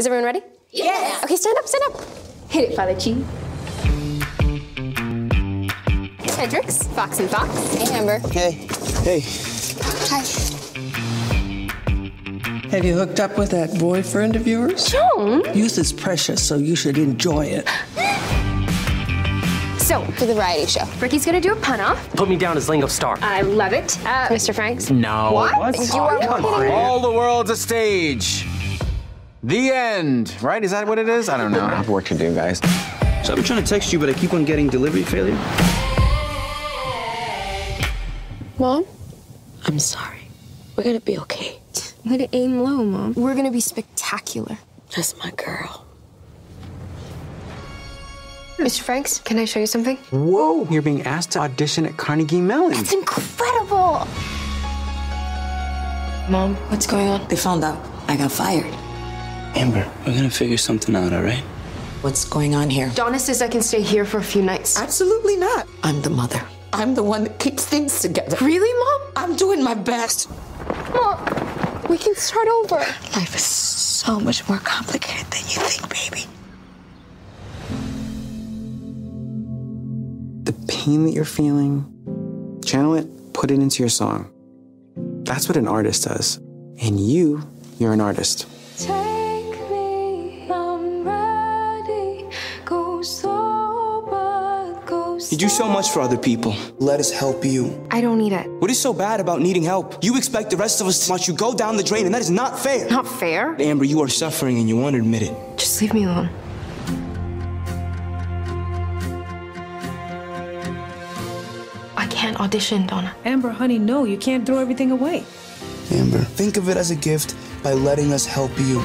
Is everyone ready? Yeah. Okay, stand up, stand up. Hit it, Father Chee. Hendrix, Fox and Fox. Hey, Amber. Hey. Hey. Hi. Have you hooked up with that boyfriend of yours? Joan! Youth is precious, so you should enjoy it. So, for the variety show, Ricky's gonna do a pun off. Put me down as Lingo Star. I love it. Uh, Mr. Franks. No. What? You are Come kidding on. me. All the world's a stage. The end, right? Is that what it is? I don't know. I have work to do, guys. So I've been trying to text you, but I keep on getting delivery failure. Mom? I'm sorry. We're gonna be okay. Let it aim low, Mom. We're gonna be spectacular. That's my girl. Mr. Franks, can I show you something? Whoa, you're being asked to audition at Carnegie Mellon. That's incredible! Mom, what's going on? They found out I got fired. Amber, we're gonna figure something out, all right? What's going on here? Donna says I can stay here for a few nights. Absolutely not. I'm the mother. I'm the one that keeps things together. Really, Mom? I'm doing my best. Mom, we can start over. Life is so much more complicated than you think, baby. The pain that you're feeling, channel it, put it into your song. That's what an artist does. And you, you're an artist. Take You do so much for other people. Let us help you. I don't need it. What is so bad about needing help? You expect the rest of us to watch you go down the drain, and that is not fair. Not fair. Amber, you are suffering and you won't admit it. Just leave me alone. I can't audition, Donna. Amber, honey, no, you can't throw everything away. Amber, think of it as a gift by letting us help you.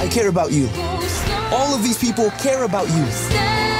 I care about you. All of these people care about you.